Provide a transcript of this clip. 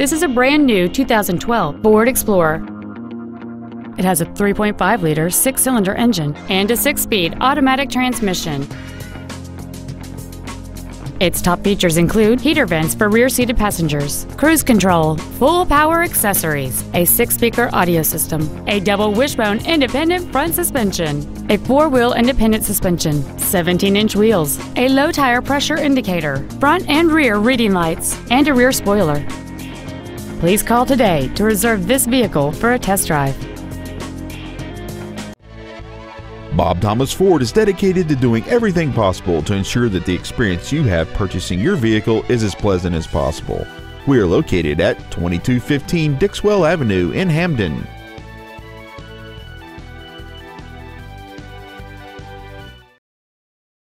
This is a brand new 2012 Ford Explorer. It has a 3.5-liter six-cylinder engine and a six-speed automatic transmission. Its top features include heater vents for rear-seated passengers, cruise control, full power accessories, a six-speaker audio system, a double wishbone independent front suspension, a four-wheel independent suspension, 17-inch wheels, a low tire pressure indicator, front and rear reading lights, and a rear spoiler. Please call today to reserve this vehicle for a test drive. Bob Thomas Ford is dedicated to doing everything possible to ensure that the experience you have purchasing your vehicle is as pleasant as possible. We are located at 2215 Dixwell Avenue in Hamden.